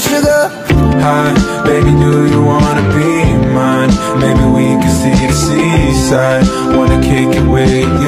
sugar Hi, baby, do you wanna be mine? Maybe we can see the seaside Wanna kick it with